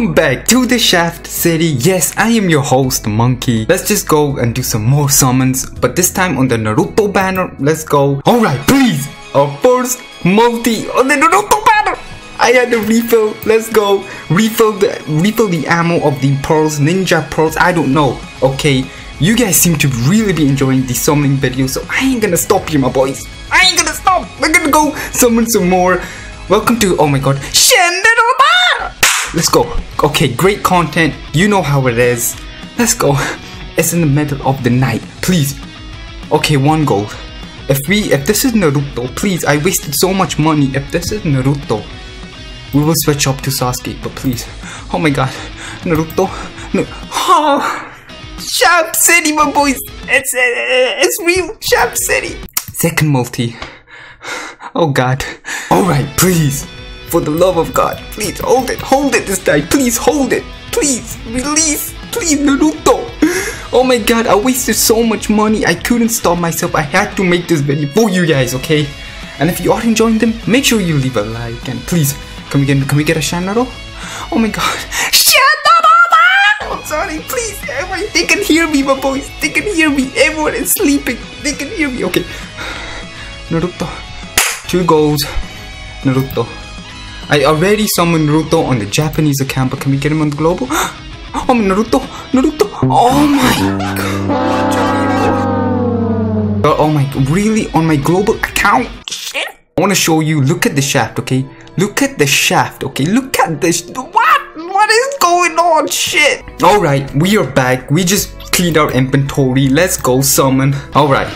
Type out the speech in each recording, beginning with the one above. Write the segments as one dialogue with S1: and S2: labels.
S1: Welcome back to the Shaft City. Yes, I am your host, Monkey. Let's just go and do some more summons, but this time on the Naruto banner. Let's go. Alright, please. Our first multi on the Naruto banner. I had to refill. Let's go. Refill the refill the ammo of the pearls, ninja pearls. I don't know. Okay. You guys seem to really be enjoying the summoning videos, so I ain't gonna stop you, my boys. I ain't gonna stop. We're gonna go summon some more. Welcome to oh my god, Shenderoma! Let's go. Okay, great content. You know how it is. Let's go. It's in the middle of the night. Please. Okay, one goal. If we if this is Naruto, please, I wasted so much money. If this is Naruto, we will switch up to Sasuke, but please. Oh my god. Naruto. No. Oh. Shaft City, my boys. It's it's real. Shaft City. Second multi. Oh god. Alright, please. For the love of God, please hold it. Hold it this time. Please hold it. Please release. Please, Naruto. Oh my god, I wasted so much money. I couldn't stop myself. I had to make this video for you guys, okay? And if you are enjoying them, make sure you leave a like and please, can we get can we get a Shanaro? Oh my god. Shanaro! I'm oh, sorry, please. Everyone, they can hear me, my boys. They can hear me. Everyone is sleeping. They can hear me. Okay. Naruto. Two goals. Naruto. I already summoned Naruto on the Japanese account, but can we get him on the global? Oh, Naruto! Naruto! Oh my god! Oh my, really? On my global account? Shit! I want to show you, look at the shaft, okay? Look at the shaft, okay? Look at this. What? What is going on? Shit! Alright, we are back. We just cleaned our inventory. Let's go summon. Alright.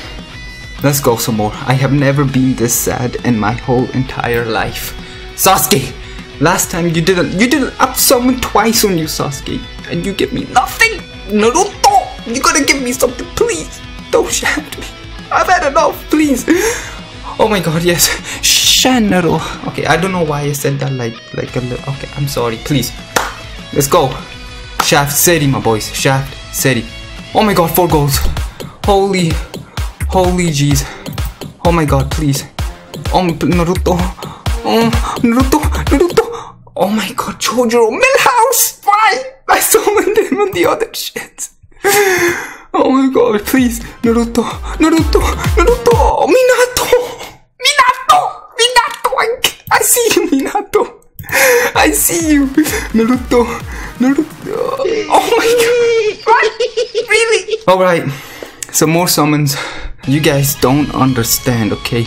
S1: Let's go some more. I have never been this sad in my whole entire life. Sasuke! Last time you did a you did an up summon twice on you, Sasuke, and you give me nothing. Naruto, you gotta give me something, please. Don't shaft me. I've had enough, please. Oh my God, yes, Shanaro. Okay, I don't know why I said that like like a little. Okay, I'm sorry. Please, let's go. Shaft City, my boys. Shaft City. Oh my God, four goals. Holy, holy jeez. Oh my God, please. Oh Naruto. Oh Naruto, Naruto. Oh my god, Chojuro Millhouse! Why? I summoned him on the other shit. Oh my god, please. Naruto, Naruto, Naruto, Minato! Minato! Minato! I, see you, Minato! I see you! Naruto, Naruto. Oh my god! What? Really? Alright, some more summons. You guys don't understand, okay?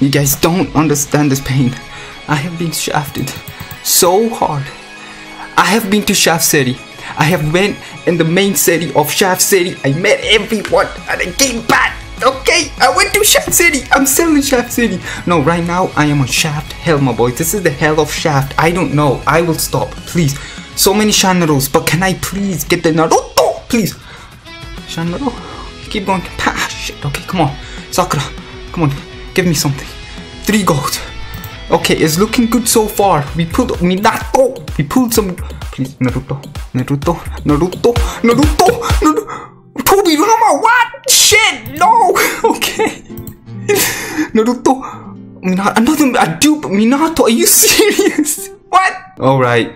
S1: You guys don't understand this pain. I have been shafted so hard. I have been to Shaft City. I have went in the main city of Shaft City. I met everyone and I came back. Okay, I went to Shaft City. I'm still in Shaft City. No, right now I am on Shaft Hell, my boys. This is the hell of Shaft. I don't know. I will stop, please. So many Shanaros, but can I please get the Naruto? Please. Shanaro, keep going. Ah, shit. Okay, come on. Sakura, come on. Give me something. Three gold. Okay, it's looking good so far. We pulled Minato. Oh, we pulled some. Please, Naruto, Naruto, Naruto, Naruto, Naruto. Tobirama, what? Shit, no. Okay. Naruto, Minato, another a dupe. Minato, are you serious? What? All right.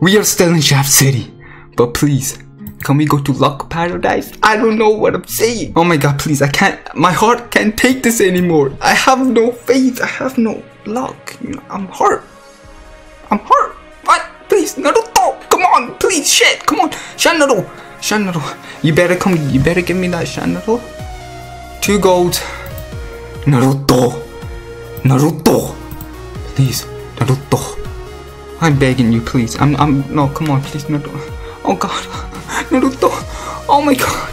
S1: We are still in Shaft City, but please. Can we go to Luck Paradise? I don't know what I'm saying. Oh my god, please, I can't, my heart can't take this anymore. I have no faith, I have no luck. I'm hurt. I'm hurt. What? Please, Naruto, come on, please, shit, come on. Shanaro, Shanaro, you better come, you better give me that Shanaro. Two gold. Naruto, Naruto, please, Naruto. I'm begging you, please. I'm, I'm, no, come on, please, Naruto. Oh god. Naruto. Oh my god.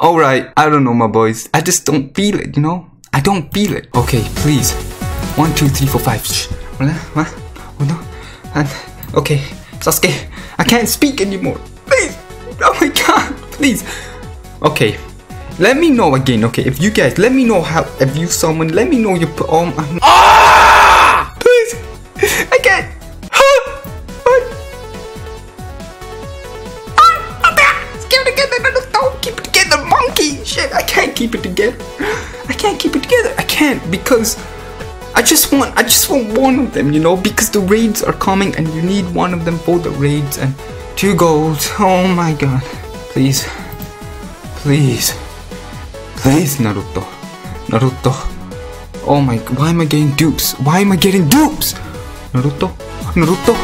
S1: Alright, I don't know my boys. I just don't feel it, you know? I don't feel it. Okay, please. One, two, three, four, five. Shh. No. And okay, Sasuke, I can't speak anymore. Please. Oh my god. Please. Okay. Let me know again, okay? If you guys, let me know how, if you summon, let me know your, um, ah! I can't keep it together. I can't because I just want, I just want one of them, you know, because the raids are coming and you need one of them for the raids and two golds. Oh my god. Please. Please. Please, Naruto. Naruto. Oh my, why am I getting dupes? Why am I getting dupes? Naruto. Naruto.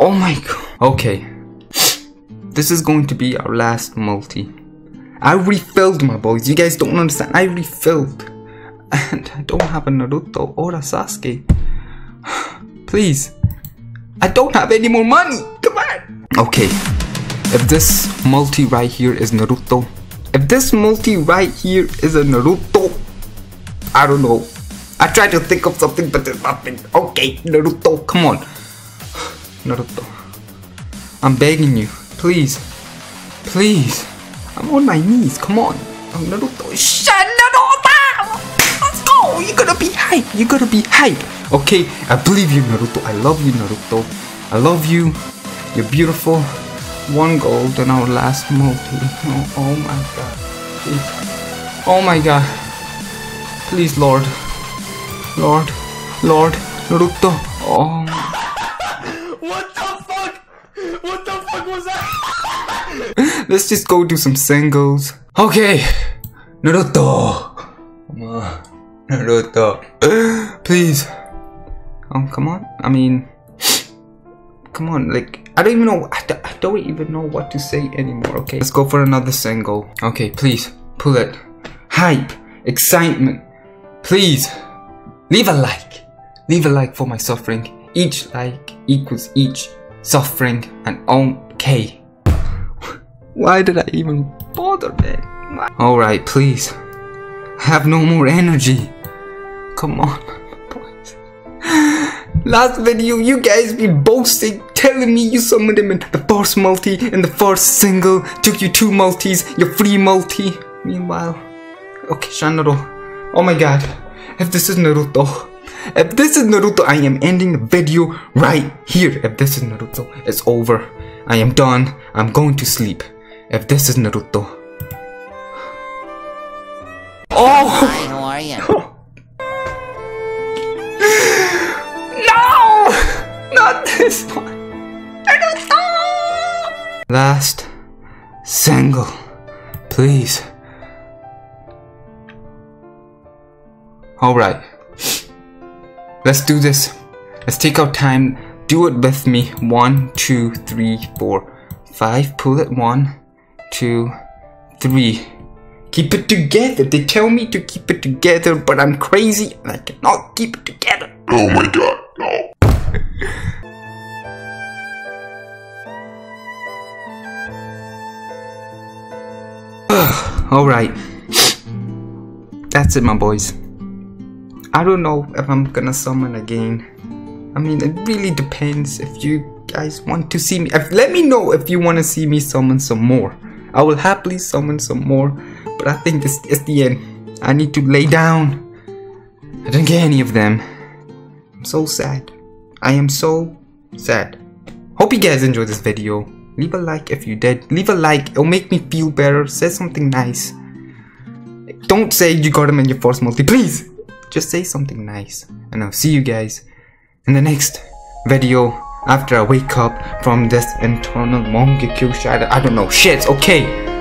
S1: Oh my god. Okay. This is going to be our last multi. I refilled my boys. You guys don't understand. I refilled. And I don't have a Naruto or a Sasuke. Please. I don't have any more money. Come on. Okay. If this multi right here is Naruto. If this multi right here is a Naruto. I don't know. I tried to think of something but there's nothing. Okay, Naruto. Come on. Naruto. I'm begging you. Please. Please. I'm on my knees. Come on. Oh, Naruto. Shut Naruto! Let's go. You're gonna be hype. You're gonna be hype. Okay, I believe you, Naruto. I love you, Naruto. I love you. You're beautiful. One gold in our last multi. Oh, oh my god. Oh my god. Please, Lord. Lord. Lord. Naruto. Oh.
S2: What the fuck? What the fuck was that?
S1: Let's just go do some singles. Okay, Naruto. Come on, Naruto. Please. Oh, come on. I mean, come on. Like, I don't even know. I don't, I don't even know what to say anymore. Okay, let's go for another single. Okay, please pull it. Hype, excitement. Please leave a like. Leave a like for my suffering. Each like equals each suffering and okay. Why did I even bother, man? Alright, please. I have no more energy. Come on, boys. Last video, you guys be boasting, telling me you summoned him in the first multi, in the first single, took you two multis, your free multi. Meanwhile, okay, Shanaro. Oh my god, if this is Naruto, if this is Naruto, I am ending the video right here. If this is Naruto, it's over. I am done. I'm going to sleep. If this is Naruto. Oh!
S3: Hi, how are you?
S1: No! Not this one. Naruto! Last single. Please. Alright. Let's do this. Let's take our time. Do it with me. One, two, three, four, five. Pull it. One, two, three. Keep it together. They tell me to keep it together, but I'm crazy and I cannot keep it together.
S2: Oh my god, no.
S1: Alright. That's it, my boys. I don't know if I'm gonna summon again. I mean, it really depends if you guys want to see me. If, let me know if you want to see me summon some more. I will happily summon some more, but I think this is the end. I need to lay down. I didn't get any of them. I'm so sad. I am so sad. Hope you guys enjoyed this video. Leave a like if you did. Leave a like. It'll make me feel better. Say something nice. Don't say you got him in your first multi. Please. Just say something nice. And I'll see you guys in the next video after I wake up from this internal Mangekyo shadow. I don't know. Shit. Okay.